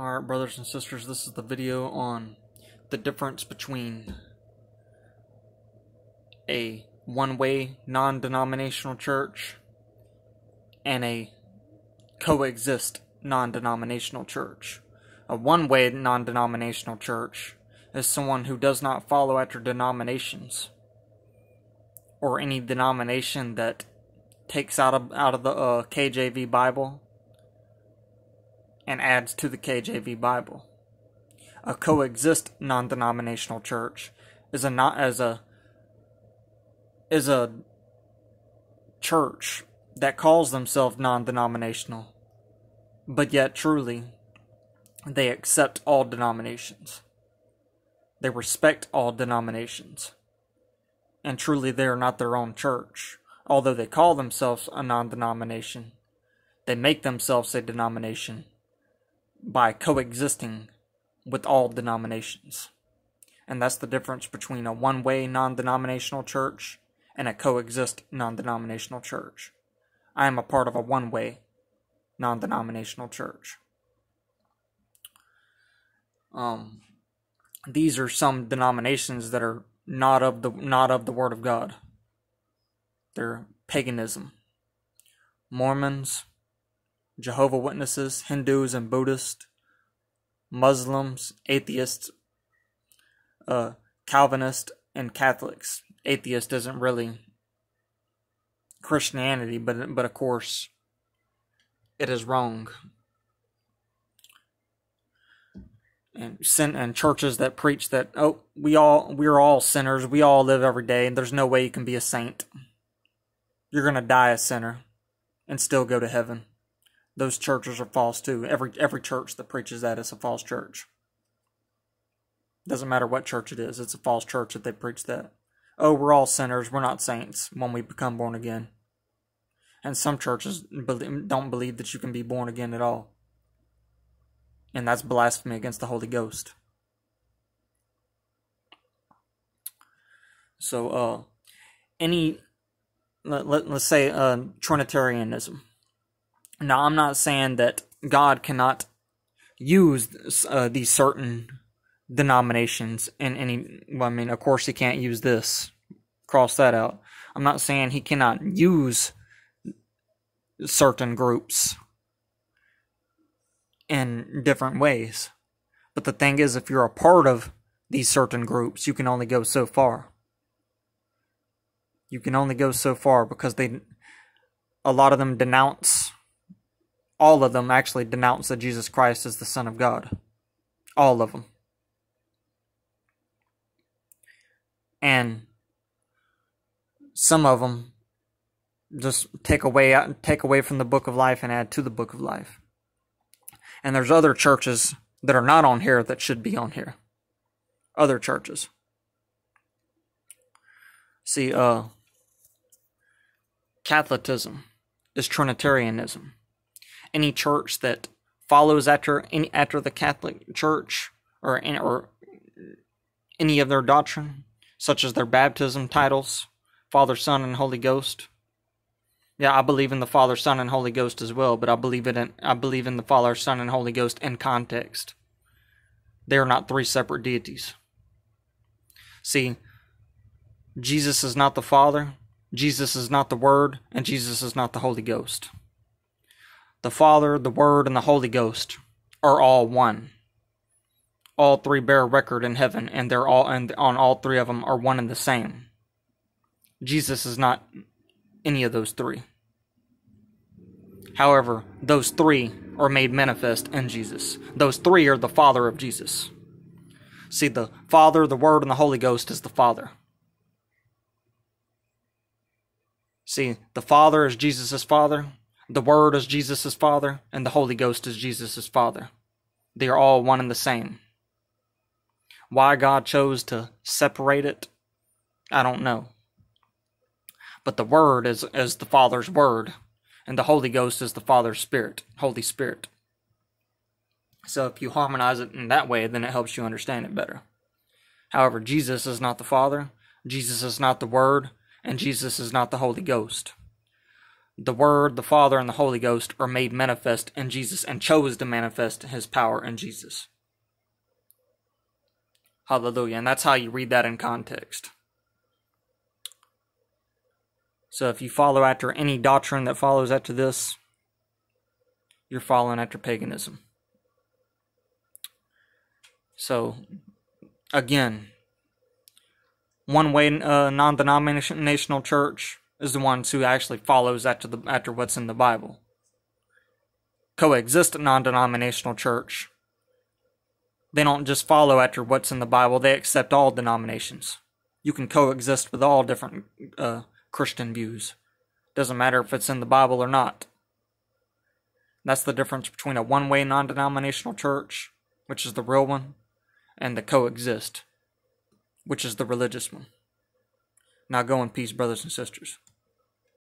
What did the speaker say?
Alright, brothers and sisters, this is the video on the difference between a one way non denominational church and a coexist non denominational church. A one way non denominational church is someone who does not follow after denominations or any denomination that takes out of, out of the uh, KJV Bible and adds to the KJV Bible. A coexist non-denominational church is a not as a is a church that calls themselves non-denominational, but yet truly they accept all denominations. They respect all denominations. And truly they are not their own church. Although they call themselves a non denomination, they make themselves a denomination by coexisting with all denominations. And that's the difference between a one way non denominational church and a coexist non denominational church. I am a part of a one way non denominational church. Um, these are some denominations that are not of the not of the Word of God. They're paganism. Mormons, Jehovah Witnesses, Hindus and Buddhists, Muslims, atheists, uh, Calvinists, and Catholics. Atheist isn't really Christianity, but but of course, it is wrong. And sin and churches that preach that oh we all we're all sinners, we all live every day, and there's no way you can be a saint. You're gonna die a sinner, and still go to heaven those churches are false too. Every every church that preaches that is a false church. Doesn't matter what church it is, it's a false church that they preach that. Oh, we're all sinners, we're not saints when we become born again. And some churches don't believe that you can be born again at all. And that's blasphemy against the Holy Ghost. So, uh, any, let, let, us say, uh, Trinitarianism now, I'm not saying that God cannot use uh, these certain denominations in any. Well, I mean, of course, He can't use this. Cross that out. I'm not saying He cannot use certain groups in different ways. But the thing is, if you're a part of these certain groups, you can only go so far. You can only go so far because they, a lot of them denounce all of them actually denounce that Jesus Christ is the Son of God. All of them. And some of them just take away take away from the book of life and add to the book of life. And there's other churches that are not on here that should be on here. Other churches. See, uh Catholicism is Trinitarianism any church that follows after any after the Catholic Church or any, or any of their doctrine, such as their baptism titles, Father, Son, and Holy Ghost. Yeah, I believe in the Father, Son, and Holy Ghost as well, but I believe it in I believe in the Father, Son, and Holy Ghost in context. They are not three separate deities. See, Jesus is not the Father, Jesus is not the Word, and Jesus is not the Holy Ghost the Father, the Word, and the Holy Ghost are all one. All three bear record in heaven, and they're all and on all three of them are one and the same. Jesus is not any of those three. However, those three are made manifest in Jesus. Those three are the Father of Jesus. See, the Father, the Word, and the Holy Ghost is the Father. See, the Father is Jesus' Father, the Word is Jesus' Father, and the Holy Ghost is Jesus' Father. They are all one and the same. Why God chose to separate it, I don't know. But the Word is, is the Father's Word, and the Holy Ghost is the Father's Spirit, Holy Spirit. So if you harmonize it in that way, then it helps you understand it better. However, Jesus is not the Father, Jesus is not the Word, and Jesus is not the Holy Ghost the Word, the Father, and the Holy Ghost are made manifest in Jesus and chose to manifest His power in Jesus. Hallelujah. And that's how you read that in context. So if you follow after any doctrine that follows after this, you're following after paganism. So, again, one way uh, non-denominational church is the ones who actually follows after the after what's in the Bible. Coexist non-denominational church. They don't just follow after what's in the Bible; they accept all denominations. You can coexist with all different uh, Christian views. Doesn't matter if it's in the Bible or not. That's the difference between a one way non denominational church, which is the real one, and the coexist, which is the religious one. Now go in peace, brothers and sisters.